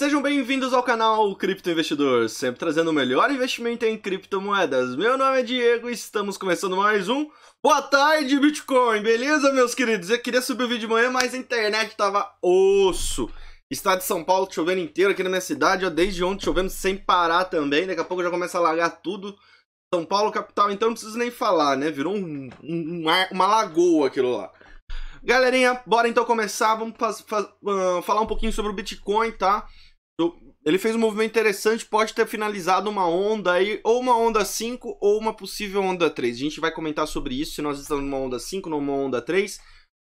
Sejam bem-vindos ao canal Cripto Investidor, sempre trazendo o melhor investimento em criptomoedas. Meu nome é Diego e estamos começando mais um Boa tarde, Bitcoin! Beleza, meus queridos? Eu queria subir o vídeo de manhã, mas a internet tava osso. Estado de São Paulo chovendo inteiro aqui na minha cidade, ó, desde ontem chovendo sem parar também. Daqui a pouco já começa a alagar tudo. São Paulo, capital, então não preciso nem falar, né? Virou um, um, uma lagoa aquilo lá. Galerinha, bora então começar. Vamos uh, falar um pouquinho sobre o Bitcoin, tá? Ele fez um movimento interessante, pode ter finalizado uma onda aí, ou uma onda 5 ou uma possível onda 3. A gente vai comentar sobre isso, se nós estamos numa onda 5 ou numa onda 3.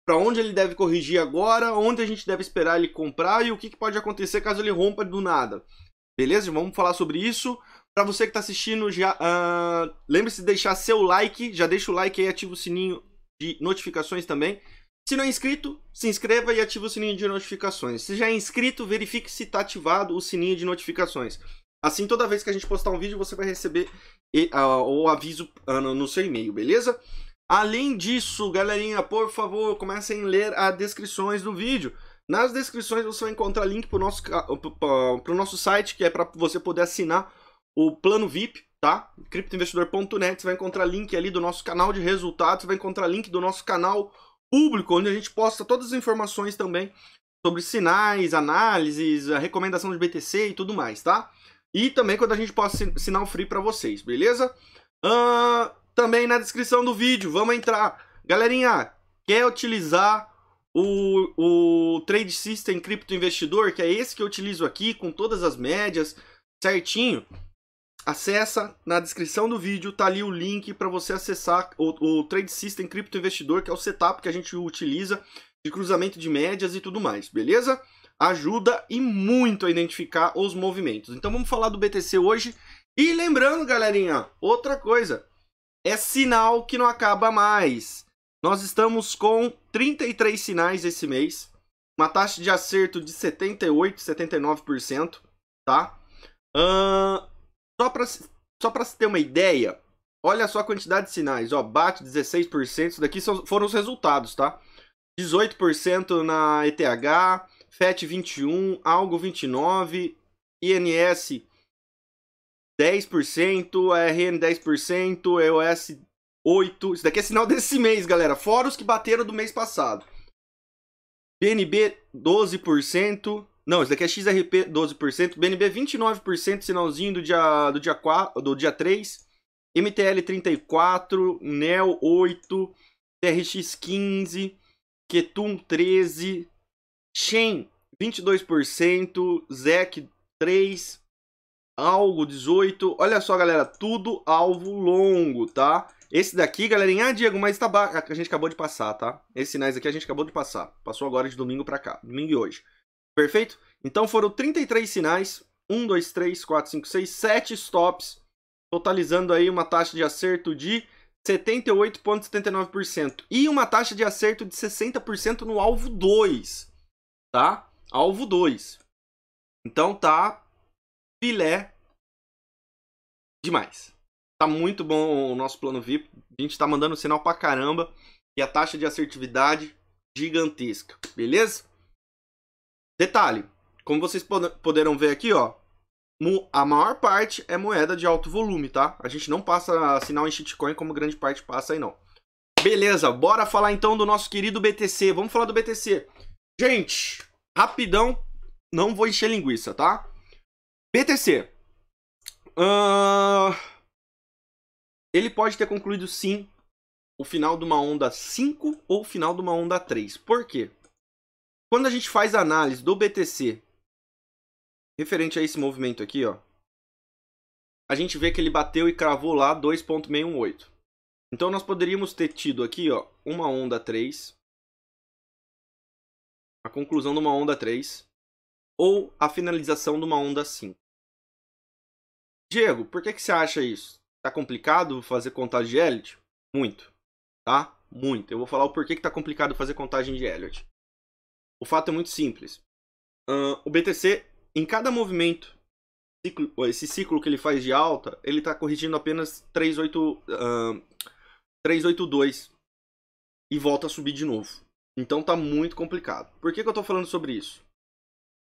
Para onde ele deve corrigir agora, onde a gente deve esperar ele comprar e o que, que pode acontecer caso ele rompa do nada. Beleza? Vamos falar sobre isso. Para você que está assistindo, já uh, lembre-se de deixar seu like, já deixa o like aí, ativa o sininho de notificações também. Se não é inscrito, se inscreva e ative o sininho de notificações. Se já é inscrito, verifique se está ativado o sininho de notificações. Assim, toda vez que a gente postar um vídeo, você vai receber o aviso uh, no seu e-mail, beleza? Além disso, galerinha, por favor, comecem a ler as descrições do vídeo. Nas descrições você vai encontrar link para o nosso, nosso site, que é para você poder assinar o plano VIP, tá? criptoinvestidor.net, você vai encontrar link ali do nosso canal de resultados, você vai encontrar link do nosso canal público, onde a gente posta todas as informações também sobre sinais, análises, a recomendação de BTC e tudo mais, tá? E também quando a gente posta sinal free para vocês, beleza? Uh, também na descrição do vídeo, vamos entrar. Galerinha, quer utilizar o, o Trade System Cripto Investidor, que é esse que eu utilizo aqui, com todas as médias, certinho? Acessa na descrição do vídeo, tá ali o link para você acessar o, o, Trade System Cripto Investidor, que é o setup que a gente utiliza de cruzamento de médias e tudo mais, beleza? Ajuda e muito a identificar os movimentos. Então vamos falar do BTC hoje. E lembrando, galerinha, outra coisa, é sinal que não acaba mais. Nós estamos com 33 sinais esse mês, uma taxa de acerto de 78, 79%, tá? Uh, só para só para ter uma ideia, olha só a quantidade de sinais, ó, bate 16%, isso daqui são, foram os resultados, tá? 18% na ETH, FET 21, Algo 29, INS 10%, ARN 10%, EOS 8%. Isso daqui é sinal desse mês, galera. Fora os que bateram do mês passado. BNB 12%, não, esse daqui é XRP 12%, BNB 29%, sinalzinho do dia, do dia, 4, do dia 3, MTL 34%, NEL 8%, TRX 15%, Ketum 13%, Shen 22%, ZEC 3%, Algo 18%. Olha só, galera, tudo alvo longo, tá? Esse daqui, galerinha, ah, Diego, mas tá a gente acabou de passar, tá? Esses sinais aqui a gente acabou de passar. Passou agora de domingo pra cá, domingo e hoje. Perfeito? Então foram 33 sinais, 1, 2, 3, 4, 5, 6, 7 stops, totalizando aí uma taxa de acerto de 78,79% e uma taxa de acerto de 60% no alvo 2, tá? Alvo 2. Então tá filé demais. Tá muito bom o nosso plano VIP. A gente tá mandando sinal pra caramba e a taxa de assertividade gigantesca, beleza? Detalhe, como vocês poderão ver aqui, ó, a maior parte é moeda de alto volume, tá? A gente não passa sinal em shitcoin como grande parte passa aí, não. Beleza, bora falar então do nosso querido BTC. Vamos falar do BTC. Gente, rapidão, não vou encher linguiça, tá? BTC. Uh... Ele pode ter concluído sim o final de uma onda 5 ou o final de uma onda 3. Por quê? Quando a gente faz a análise do BTC referente a esse movimento aqui, ó, a gente vê que ele bateu e cravou lá 2.618. Então nós poderíamos ter tido aqui, ó, uma onda 3, a conclusão de uma onda 3 ou a finalização de uma onda 5. Diego, por que, que você acha isso? Tá complicado fazer contagem de Elliott? Muito, tá? Muito. Eu vou falar o porquê que tá complicado fazer contagem de Elliott. O fato é muito simples. Uh, o BTC, em cada movimento, ciclo, esse ciclo que ele faz de alta, ele está corrigindo apenas 38, uh, 382 e volta a subir de novo. Então tá muito complicado. Por que, que eu estou falando sobre isso?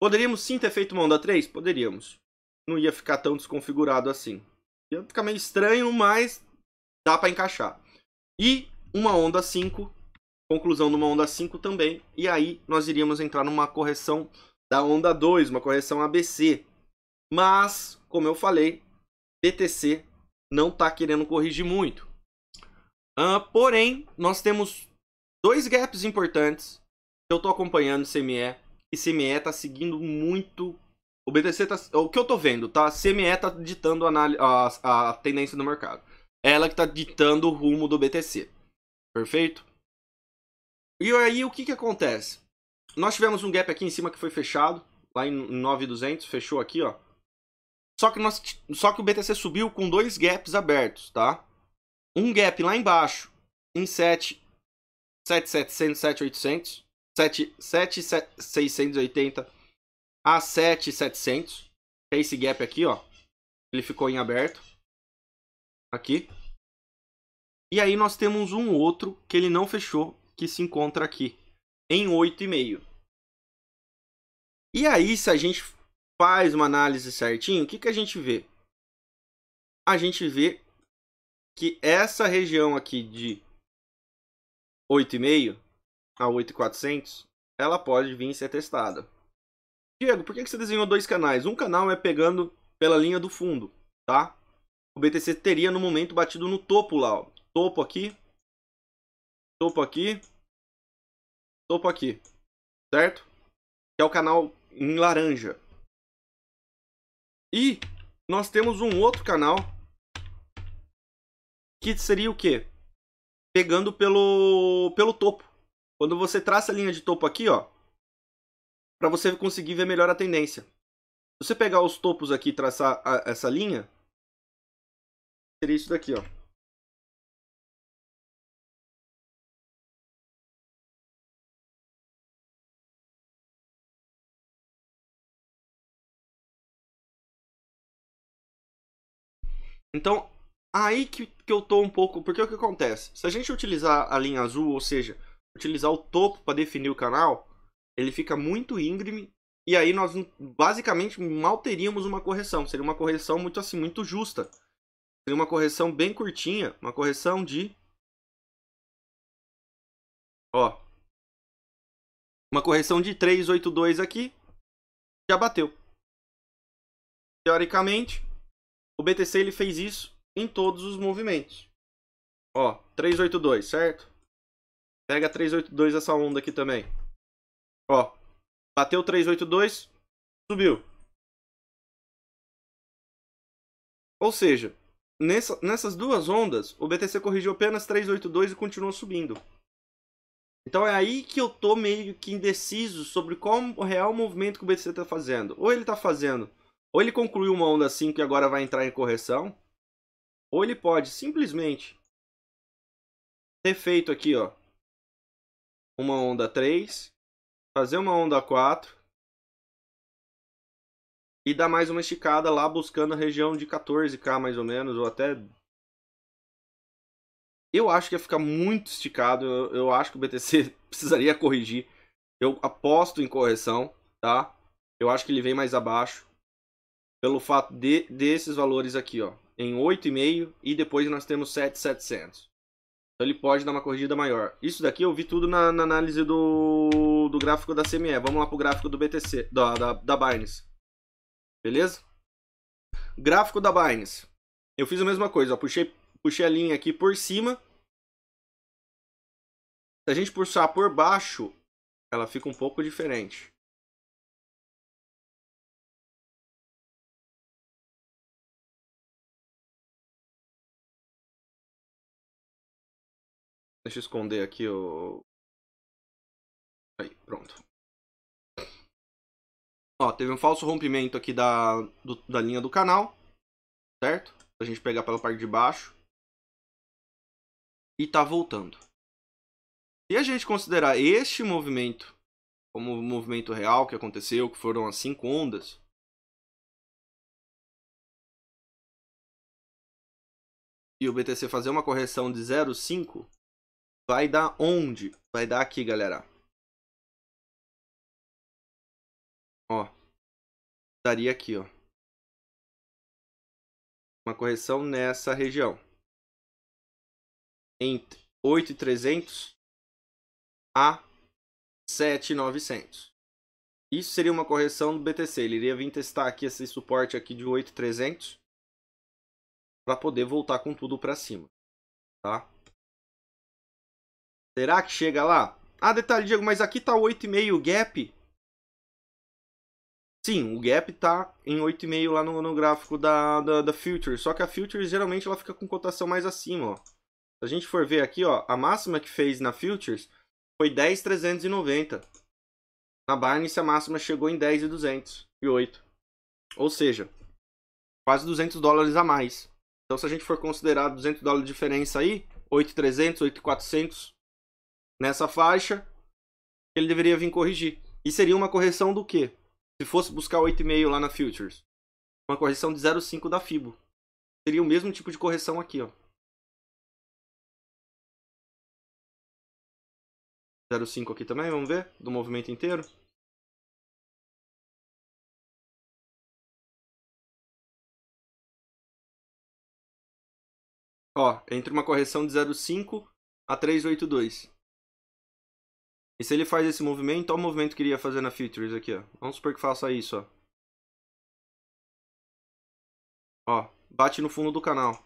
Poderíamos sim ter feito uma onda 3? Poderíamos. Não ia ficar tão desconfigurado assim. Ia ficar meio estranho, mas dá para encaixar. E uma onda 5, conclusão numa onda 5 também. E aí nós iríamos entrar numa correção da onda 2, uma correção ABC. Mas, como eu falei, BTC não está querendo corrigir muito. Uh, porém, nós temos dois gaps importantes que eu estou acompanhando CME e CME está seguindo muito. O BTC tá. O que eu estou vendo, tá? A CME está ditando a, a, a tendência do mercado. Ela que está ditando o rumo do BTC. Perfeito? E aí o que, que acontece? Nós tivemos um gap aqui em cima que foi fechado, lá em 9200, fechou aqui, ó. Só que, nós, só que o BTC subiu com dois gaps abertos, tá? Um gap lá embaixo, em 7, 7700, 7800, 7680 a 7700, é esse gap aqui, ó. Ele ficou em aberto. Aqui. E aí nós temos um outro que ele não fechou, que se encontra aqui, em 8,5. E aí, se a gente faz uma análise certinho, o que, que a gente vê? A gente vê que essa região aqui de 8,5 a 8,400, ela pode vir ser testada. Diego, por que, que você desenhou dois canais? Um canal é pegando pela linha do fundo, tá? O BTC teria no momento batido no topo lá, ó. Topo aqui, topo aqui, topo aqui, certo? Que é o canal em laranja. E nós temos um outro canal que seria o quê? Pegando pelo, pelo topo. Quando você traça a linha de topo aqui, ó, para você conseguir ver melhor a tendência. Se você pegar os topos aqui e traçar a, essa linha, seria isso daqui, ó. Então, aí que, que eu tô um pouco. Porque o que acontece? Se a gente utilizar a linha azul, ou seja, utilizar o topo para definir o canal, ele fica muito íngreme. E aí nós basicamente mal teríamos uma correção. Seria uma correção muito assim, muito justa. Seria uma correção bem curtinha. Uma correção de. Ó. Uma correção de 382 aqui. Já bateu. Teoricamente, o BTC ele fez isso em todos os movimentos. Ó, 382, certo? Pega 382 essa onda aqui também. Ó, bateu 382, subiu. Ou seja, nessa, nessas duas ondas, o BTC corrigiu apenas 382 e continuou subindo. Então é aí que eu tô meio que indeciso sobre qual o real movimento que o BTC está fazendo. Ou ele está fazendo ou ele concluiu uma onda 5 e agora vai entrar em correção, ou ele pode simplesmente ter feito aqui, ó, uma onda 3, fazer uma onda 4 e dar mais uma esticada lá buscando a região de 14k mais ou menos, ou até eu acho que ia ficar muito esticado. Eu, eu, acho que o BTC precisaria corrigir. Eu aposto em correção, tá? Eu acho que ele vem mais abaixo pelo fato de desses valores aqui, ó, em 8,5 e depois nós temos 7,700. Então ele pode dar uma corrigida maior. Isso daqui eu vi tudo na, na análise do, do gráfico da CME. Vamos lá pro gráfico do BTC, da, da, da Binance. Beleza? Gráfico da Binance. Eu fiz a mesma coisa, ó, puxei, puxei a linha aqui por cima. Se a gente puxar por baixo, ela fica um pouco diferente. Deixa eu esconder aqui o. Aí, pronto. Ó, teve um falso rompimento aqui da, do, da linha do canal. Certo? A gente pegar pela parte de baixo. E tá voltando. Se a gente considerar este movimento como o movimento real que aconteceu, que foram as cinco ondas, e o BTC fazer uma correção de 0,5, Vai dar onde? Vai dar aqui, galera. Ó. Daria aqui, ó. Uma correção nessa região. Entre 8,300 a 7,900. Isso seria uma correção do BTC. Ele iria vir testar aqui esse suporte aqui de 8,300 para poder voltar com tudo para cima, tá? Será que chega lá? Ah, detalhe, Diego, mas aqui tá 8,5 o gap. Sim, o gap tá em 8,5 lá no, no gráfico da, da, da Future. Só que a Future geralmente ela fica com cotação mais acima, ó. Se a gente for ver aqui, ó, a máxima que fez na Futures foi 10,390. Na Binance a máxima chegou em 10,208. Ou seja, quase 200 dólares a mais. Então se a gente for considerar 200 dólares de diferença aí, 8,300, 8,400 nessa faixa, ele deveria vir corrigir. E seria uma correção do quê? Se fosse buscar 8,5 lá na Futures. Uma correção de 0,5 da FIBO. Seria o mesmo tipo de correção aqui, ó. 0,5 aqui também, vamos ver, do movimento inteiro. Ó, entre uma correção de 0,5 a 3,82. E se ele faz esse movimento, olha o movimento que ele ia fazer na Futures aqui, ó. Vamos supor que faça isso, ó. Ó, bate no fundo do canal.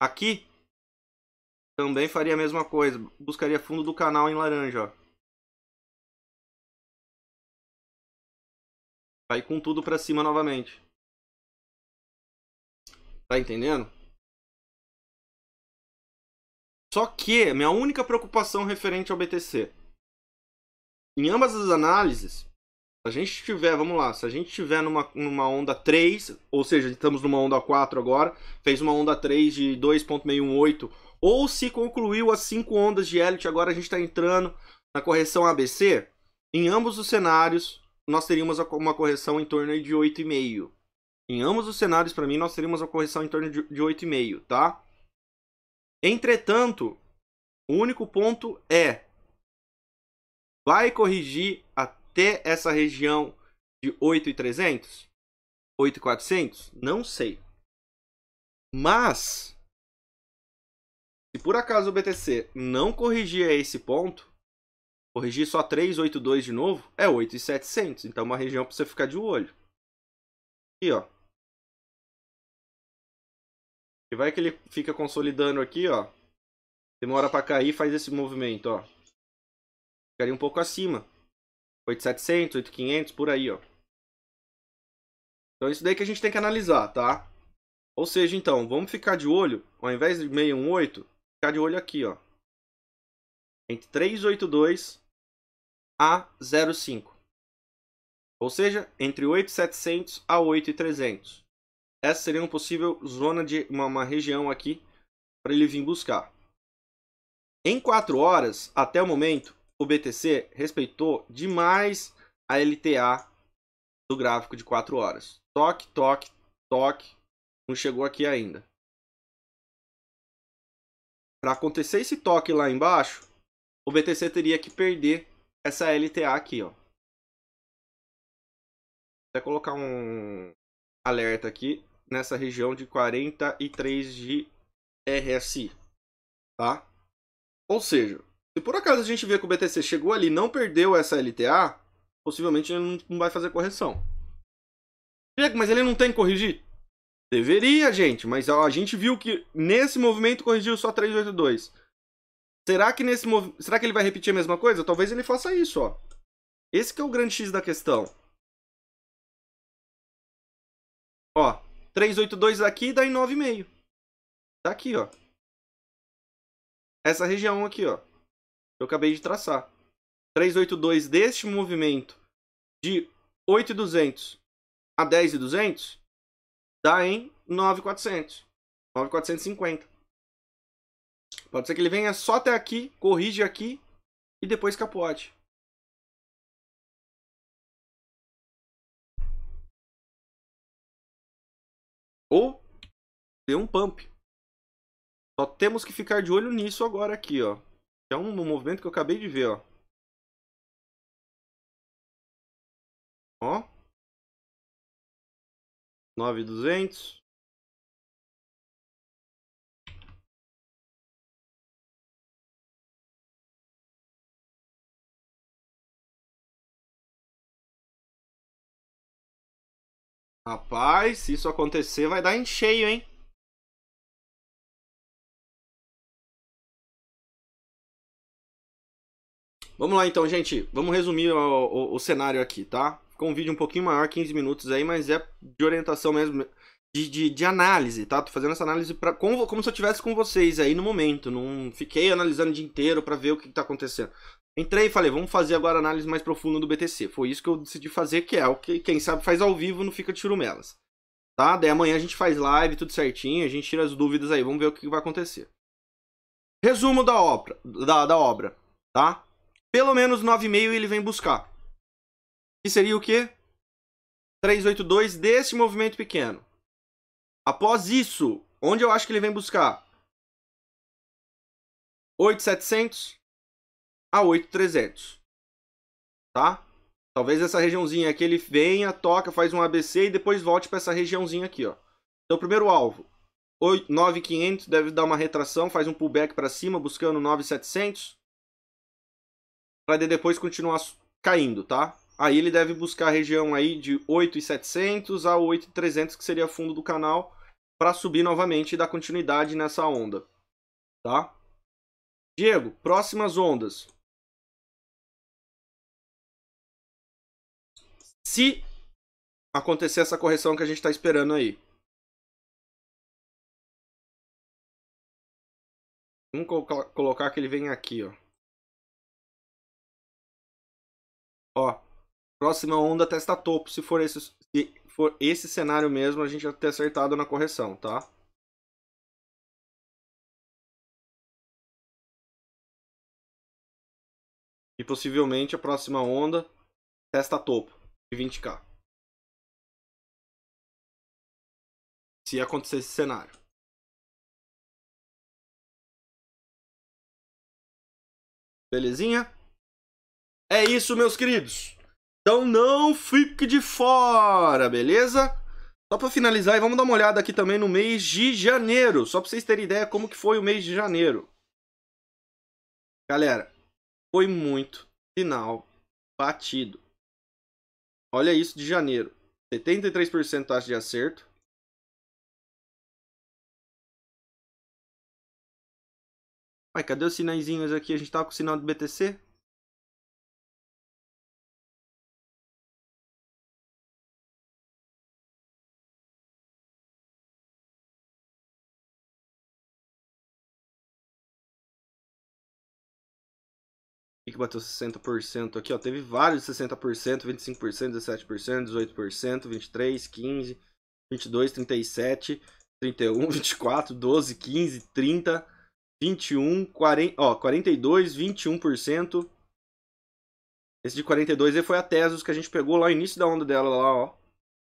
Aqui, também faria a mesma coisa. Buscaria fundo do canal em laranja, ó. Vai com tudo pra cima novamente. Tá entendendo? Só que minha única preocupação referente ao BTC. Em ambas as análises, se a gente estiver, vamos lá, se a gente estiver numa, numa onda 3, ou seja, estamos numa onda 4 agora, fez uma onda 3 de 2.618 ou se concluiu as cinco ondas de Elliott, agora a gente está entrando na correção ABC, em ambos os cenários nós teríamos uma correção em torno de 8,5. Em ambos os cenários, para mim, nós teríamos uma correção em torno de 8,5, tá? Entretanto, o único ponto é vai corrigir até essa região de 8,300? 8,400? Não sei. Mas se por acaso o BTC não corrigir a esse ponto, corrigir só 382 de novo, é 8,700. Então, uma região para você ficar de olho. Aqui, ó. E vai que ele fica consolidando aqui, ó. Demora para cair, faz esse movimento, ó. Ficaria um pouco acima. 8,700, 8,500, por aí, ó. Então, isso daí que a gente tem que analisar, tá? Ou seja, então, vamos ficar de olho, ao invés de 618, ficar de olho aqui, ó. Entre 382 a 05. Ou seja, entre 8.700 a 8.300. Essa seria uma possível zona de uma, uma região aqui para ele vir buscar. Em 4 horas, até o momento, o BTC respeitou demais a LTA do gráfico de 4 horas. Toque, toque, toque. Não chegou aqui ainda. Para acontecer esse toque lá embaixo, o BTC teria que perder essa LTA aqui, ó. Vou colocar um alerta aqui nessa região de 43 de RSI, tá? Ou seja, se por acaso a gente vê que o BTC chegou ali e não perdeu essa LTA, possivelmente ele não vai fazer correção. Mas ele não tem que corrigir? Deveria, gente, mas a gente viu que nesse movimento corrigiu só 382. Será que nesse mov... será que ele vai repetir a mesma coisa? Talvez ele faça isso, ó. Esse que é o grande X da questão. Ó, 382 aqui dá em 9,5. Tá aqui, ó. Essa região aqui, ó. Eu acabei de traçar. 382 deste movimento de 8,200 a 10,200 dá em 9,400. 9,450. Pode ser que ele venha só até aqui, corrige aqui e depois capote. Ou dê um pump. Só temos que ficar de olho nisso agora aqui, ó. É um movimento que eu acabei de ver, ó. Ó. 9,200. Rapaz, se isso acontecer, vai dar em cheio, hein? Vamos lá então, gente. Vamos resumir o, o, o, cenário aqui, tá? Ficou um vídeo um pouquinho maior, 15 minutos aí, mas é de orientação mesmo, de, de, de análise, tá? Tô fazendo essa análise pra, como, como se eu estivesse com vocês aí no momento. Não fiquei analisando o dia inteiro para ver o que, que tá acontecendo. Entrei e falei, vamos fazer agora análise mais profunda do BTC. Foi isso que eu decidi fazer, que é o que quem sabe faz ao vivo, não fica de churumelas. Tá? Daí amanhã a gente faz live, tudo certinho, a gente tira as dúvidas aí, vamos ver o que vai acontecer. Resumo da obra, da, da obra, tá? Pelo menos 9,5 ele vem buscar. Que seria o quê? 382 desse movimento pequeno. Após isso, onde eu acho que ele vem buscar? 8,700 a 8,300. Tá? Talvez essa regiãozinha aqui ele venha, toca, faz um ABC e depois volte para essa regiãozinha aqui, ó. Então, primeiro alvo, 9,500 deve dar uma retração, faz um pullback para cima, buscando 9,700. Para depois continuar caindo, tá? Aí ele deve buscar a região aí de 8,700 a 8,300, que seria fundo do canal, para subir novamente e dar continuidade nessa onda, tá? Diego, próximas ondas. Se acontecer essa correção que a gente está esperando aí. Vamos colocar que ele vem aqui, ó. Ó, próxima onda testa topo. Se for esse, se for esse cenário mesmo, a gente vai ter acertado na correção, tá? E possivelmente a próxima onda testa topo 20k. Se acontecer esse cenário. Belezinha? É isso, meus queridos. Então não fique de fora, beleza? Só para finalizar, e vamos dar uma olhada aqui também no mês de janeiro, só para vocês terem ideia como que foi o mês de janeiro. Galera, foi muito final batido. Olha isso de janeiro. 73% taxa de acerto. Ai, cadê os sinaizinhos aqui? A gente tava com o sinal do BTC? Que bateu 60% aqui, ó. Teve vários 60%, 25%, 17%, 18%, 23%, 15%, 22%, 37%, 31%, 24%, 12%, 15%, 30%, 21%, 40%, ó, 42%, 21%. Esse de 42 aí foi a Tesos que a gente pegou lá no início da onda dela, lá, ó.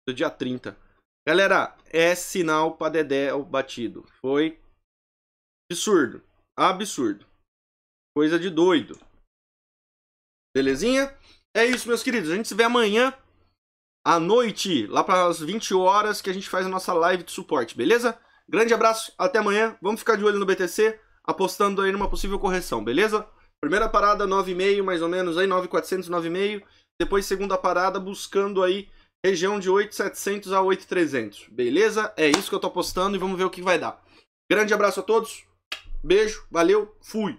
Do dia 30. Galera, é sinal pra Dedé o batido. Foi absurdo. Absurdo. Coisa de doido. Belezinha? É isso, meus queridos. A gente se vê amanhã à noite, lá para as 20 horas, que a gente faz a nossa live de suporte, beleza? Grande abraço, até amanhã. Vamos ficar de olho no BTC, apostando aí numa possível correção, beleza? Primeira parada 9,5, mais ou menos aí 9,400, 9,5. Depois segunda parada buscando aí região de 8,700 a 8,300. Beleza? É isso que eu tô apostando e vamos ver o que vai dar. Grande abraço a todos. Beijo, valeu, fui.